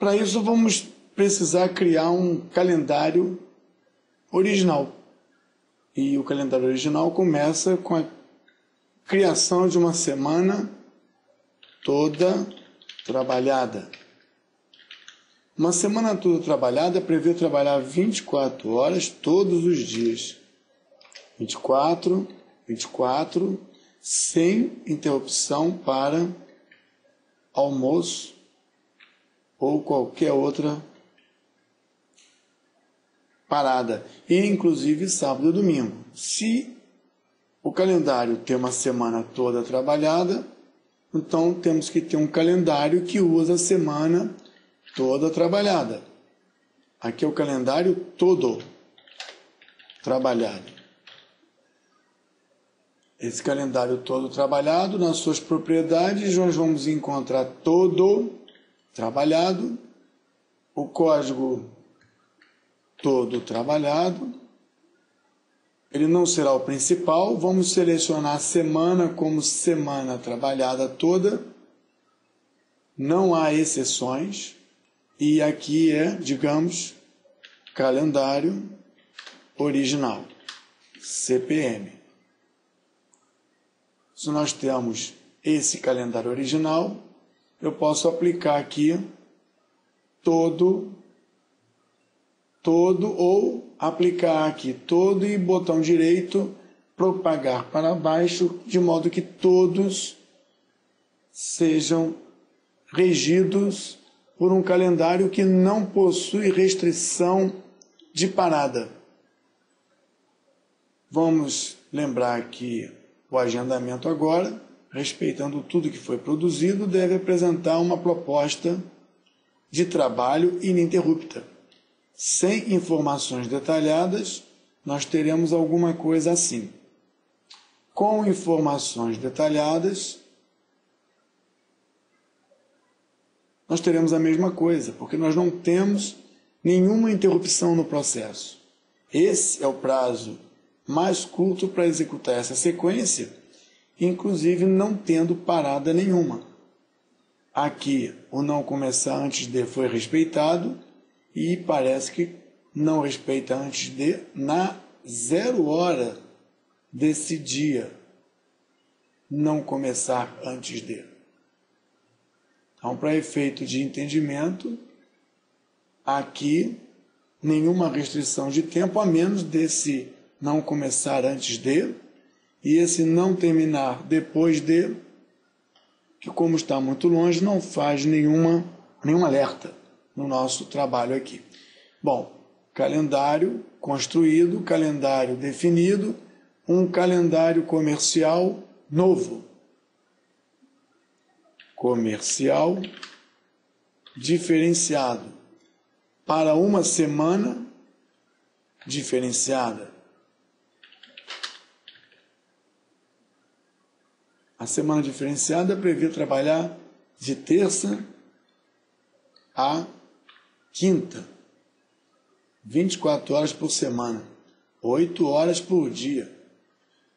Para isso, vamos precisar criar um calendário original. E o calendário original começa com a criação de uma semana toda trabalhada. Uma semana toda trabalhada prevê trabalhar 24 horas todos os dias. 24, 24, sem interrupção para almoço ou qualquer outra parada, e inclusive sábado e domingo. Se o calendário tem uma semana toda trabalhada, então temos que ter um calendário que usa a semana toda trabalhada. Aqui é o calendário todo trabalhado. Esse calendário todo trabalhado, nas suas propriedades, nós vamos encontrar todo trabalhado, o código todo trabalhado. Ele não será o principal, vamos selecionar a semana como semana trabalhada toda. Não há exceções. E aqui é, digamos, calendário original, CPM. Se nós temos esse calendário original, eu posso aplicar aqui todo, todo ou aplicar aqui todo e botão direito propagar para baixo, de modo que todos sejam regidos por um calendário que não possui restrição de parada. Vamos lembrar que o agendamento agora, respeitando tudo que foi produzido, deve apresentar uma proposta de trabalho ininterrupta. Sem informações detalhadas, nós teremos alguma coisa assim. Com informações detalhadas, nós teremos a mesma coisa, porque nós não temos nenhuma interrupção no processo. Esse é o prazo mais curto para executar essa sequência, inclusive não tendo parada nenhuma. Aqui o não começar antes de foi respeitado e parece que não respeita antes de na zero hora desse dia não começar antes de. Então, para efeito de entendimento, aqui nenhuma restrição de tempo a menos desse não começar antes de, e esse não terminar depois de, que como está muito longe, não faz nenhuma, nenhum alerta no nosso trabalho aqui. Bom, calendário construído, calendário definido, um calendário comercial novo. Comercial diferenciado para uma semana diferenciada. A semana diferenciada prevê trabalhar de terça a quinta, 24 horas por semana, 8 horas por dia,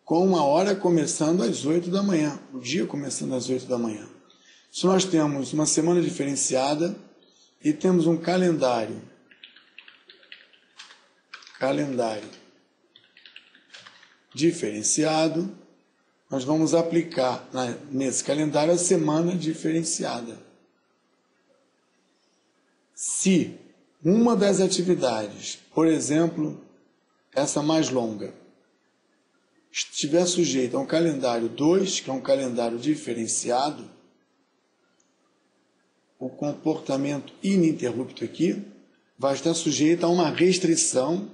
com uma hora começando às 8 da manhã, o dia começando às 8 da manhã. Se nós temos uma semana diferenciada e temos um calendário, calendário diferenciado, nós vamos aplicar nesse calendário a semana diferenciada. Se uma das atividades, por exemplo, essa mais longa, estiver sujeita a um calendário 2, que é um calendário diferenciado, o comportamento ininterrupto aqui vai estar sujeito a uma restrição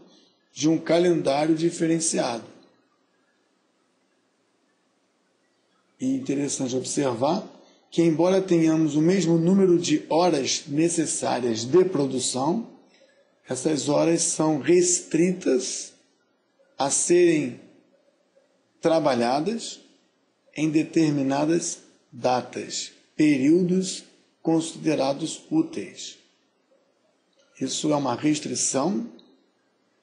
de um calendário diferenciado. E interessante observar que, embora tenhamos o mesmo número de horas necessárias de produção, essas horas são restritas a serem trabalhadas em determinadas datas, períodos considerados úteis. Isso é uma restrição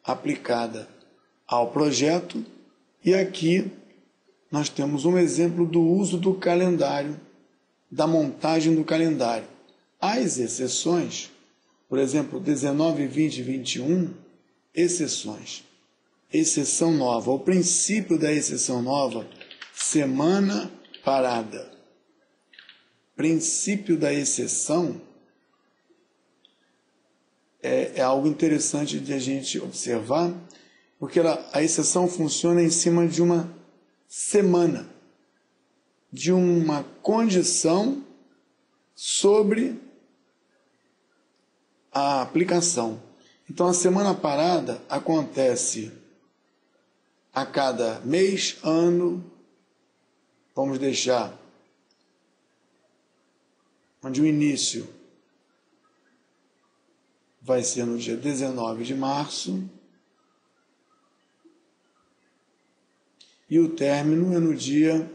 aplicada ao projeto e aqui nós temos um exemplo do uso do calendário, da montagem do calendário. As exceções Por exemplo, 19, 20 e 21, exceções. Exceção nova. O princípio da exceção nova, semana parada. Princípio da exceção é, é algo interessante de a gente observar, porque ela, a exceção funciona em cima de uma semana, de uma condição sobre a aplicação. Então, a semana parada acontece a cada mês, ano, vamos deixar onde o início vai ser no dia 19 de março e o término é no dia,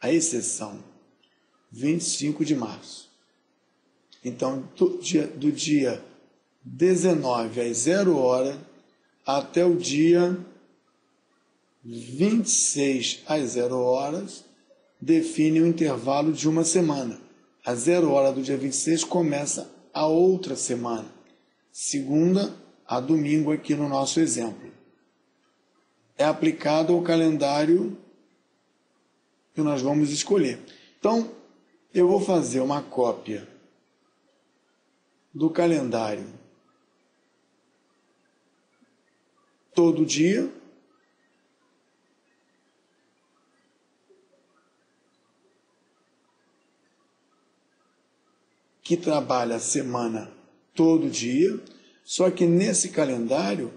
a exceção, 25 de março. Então, do dia, do dia 19 às 0 hora até o dia 26 às 0 horas, define o intervalo de uma semana. A 0 hora do dia 26 começa a outra semana, segunda a domingo aqui no nosso exemplo é aplicado ao calendário que nós vamos escolher. Então, eu vou fazer uma cópia do calendário todo dia. Que trabalha a semana todo dia, só que nesse calendário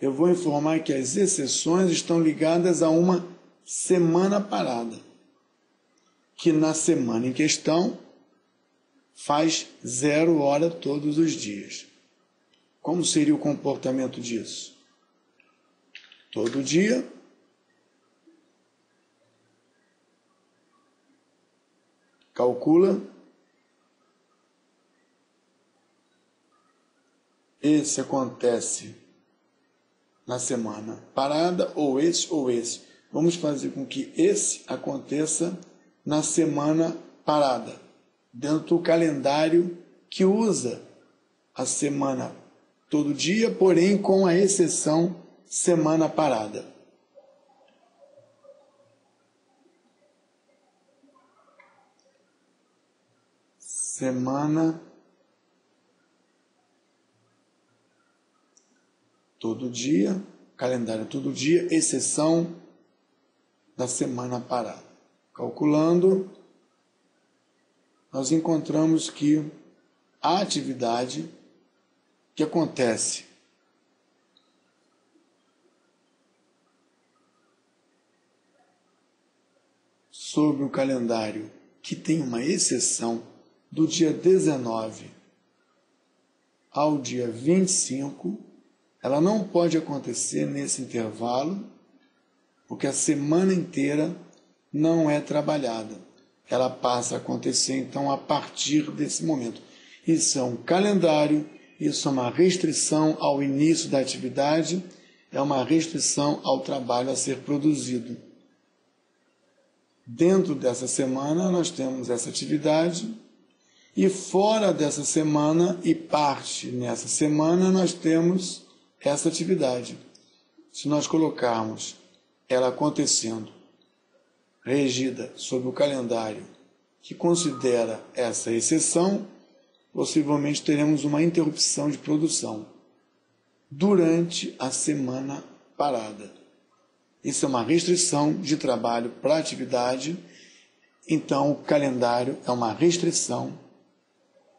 eu vou informar que as exceções estão ligadas a uma semana parada, que na semana em questão faz zero hora todos os dias. Como seria o comportamento disso? Todo dia calcula esse acontece na semana parada, ou esse ou esse. Vamos fazer com que esse aconteça na semana parada, dentro do calendário que usa a semana todo dia, porém com a exceção semana parada. Semana todo dia, calendário todo dia, exceção da semana parada. Calculando, nós encontramos que a atividade que acontece sobre o calendário que tem uma exceção do dia 19 ao dia 25 ela não pode acontecer nesse intervalo, porque a semana inteira não é trabalhada. Ela passa a acontecer então a partir desse momento. Isso é um calendário, isso é uma restrição ao início da atividade, é uma restrição ao trabalho a ser produzido. Dentro dessa semana, nós temos essa atividade, e fora dessa semana e parte nessa semana, nós temos essa atividade. Se nós colocarmos ela acontecendo, regida sob o calendário que considera essa exceção, possivelmente teremos uma interrupção de produção durante a semana parada. Isso é uma restrição de trabalho para atividade, então o calendário é uma restrição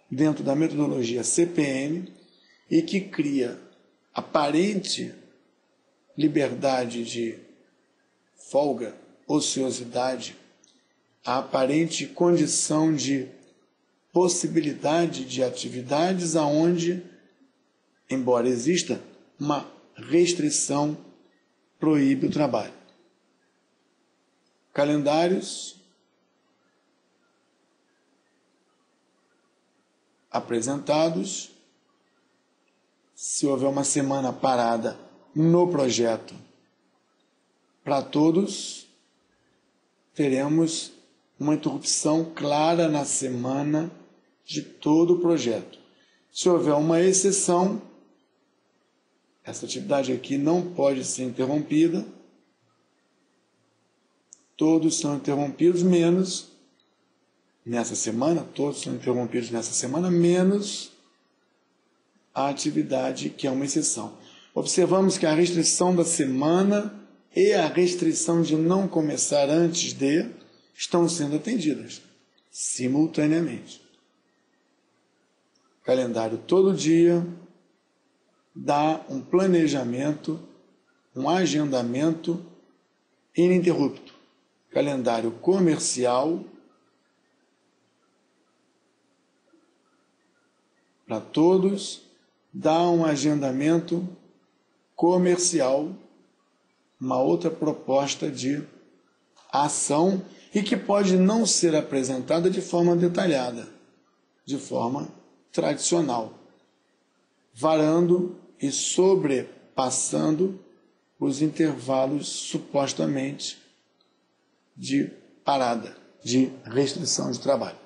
dentro da metodologia CPM e que cria aparente liberdade de folga, ociosidade, a aparente condição de possibilidade de atividades aonde, embora exista uma restrição, proíbe o trabalho. Calendários apresentados se houver uma semana parada no projeto para todos, teremos uma interrupção clara na semana de todo o projeto. Se houver uma exceção, essa atividade aqui não pode ser interrompida. Todos são interrompidos, menos nessa semana, todos são interrompidos nessa semana, menos a atividade que é uma exceção. Observamos que a restrição da semana e a restrição de não começar antes de estão sendo atendidas simultaneamente. Calendário todo dia dá um planejamento, um agendamento ininterrupto. Calendário comercial para todos dá um agendamento comercial, uma outra proposta de ação e que pode não ser apresentada de forma detalhada, de forma tradicional, varando e sobrepassando os intervalos supostamente de parada, de restrição de trabalho.